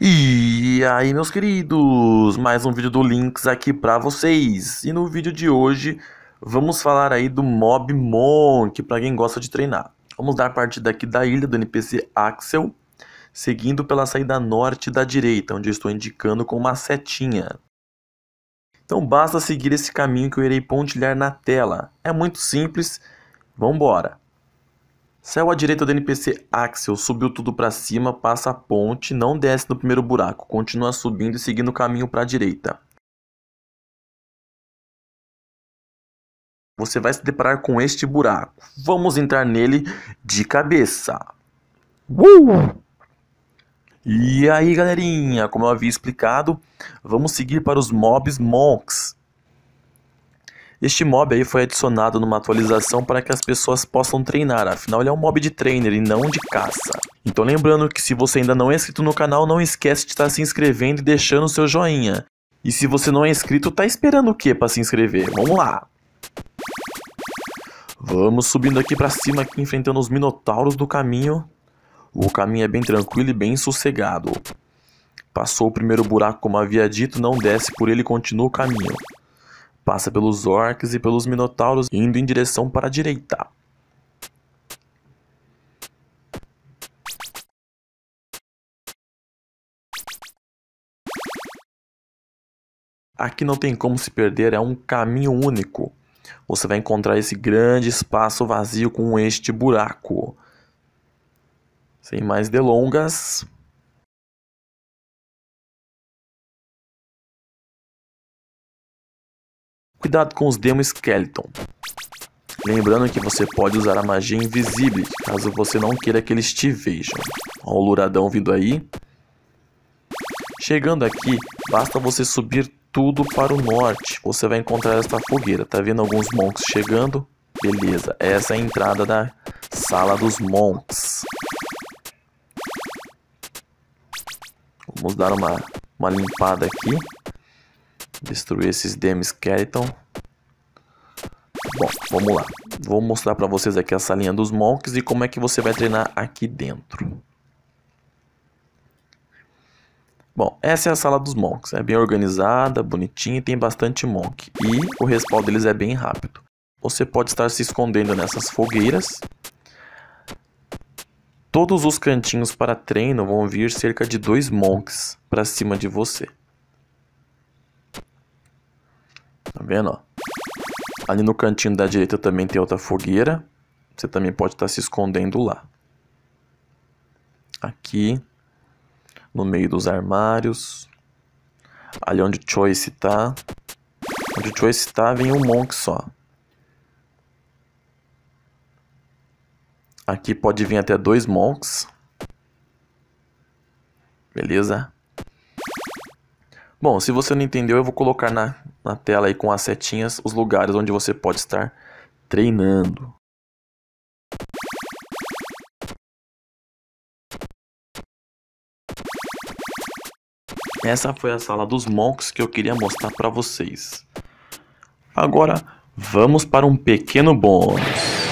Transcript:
E aí, meus queridos, mais um vídeo do Links aqui pra vocês. E no vídeo de hoje, vamos falar aí do Mob Monk, pra quem gosta de treinar. Vamos dar partida aqui da ilha do NPC Axel, seguindo pela saída norte da direita, onde eu estou indicando com uma setinha. Então basta seguir esse caminho que eu irei pontilhar na tela. É muito simples, vambora! Saiu à direita do NPC Axel, subiu tudo para cima, passa a ponte, não desce no primeiro buraco, continua subindo e seguindo o caminho para a direita. Você vai se deparar com este buraco. Vamos entrar nele de cabeça. Uh! E aí, galerinha, como eu havia explicado, vamos seguir para os mobs monks. Este mob aí foi adicionado numa atualização para que as pessoas possam treinar, afinal ele é um mob de trainer e não de caça. Então lembrando que se você ainda não é inscrito no canal, não esquece de estar se inscrevendo e deixando o seu joinha. E se você não é inscrito, tá esperando o que para se inscrever? Vamos lá! Vamos subindo aqui para cima, aqui, enfrentando os minotauros do caminho. O caminho é bem tranquilo e bem sossegado. Passou o primeiro buraco, como havia dito, não desce por ele e continua o caminho. Passa pelos orcs e pelos minotauros, indo em direção para a direita. Aqui não tem como se perder, é um caminho único. Você vai encontrar esse grande espaço vazio com este buraco. Sem mais delongas. Cuidado com os Demo Skeleton. Lembrando que você pode usar a magia invisível, caso você não queira que eles te vejam. Olha o luradão vindo aí. Chegando aqui, basta você subir tudo para o norte. Você vai encontrar esta fogueira. Tá vendo alguns monks chegando? Beleza, essa é a entrada da sala dos monks. Vamos dar uma, uma limpada aqui. Destruir esses Dem Skeleton. Bom, vamos lá. Vou mostrar para vocês aqui a salinha dos monks e como é que você vai treinar aqui dentro. Bom, essa é a sala dos monks. É bem organizada, bonitinha e tem bastante monk. E o respawn deles é bem rápido. Você pode estar se escondendo nessas fogueiras Todos os cantinhos para treino vão vir cerca de dois monks para cima de você. Tá vendo? Ó? Ali no cantinho da direita também tem outra fogueira. Você também pode estar se escondendo lá. Aqui, no meio dos armários. Ali onde o Choice está. Onde o Choice está, vem um monk só. Aqui pode vir até dois monks. Beleza? Bom, se você não entendeu, eu vou colocar na, na tela aí com as setinhas os lugares onde você pode estar treinando. Essa foi a sala dos monks que eu queria mostrar para vocês. Agora, vamos para um pequeno bônus.